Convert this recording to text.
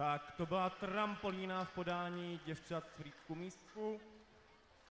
Tak to byla trampolína v podání děvčat z Frýdku místku.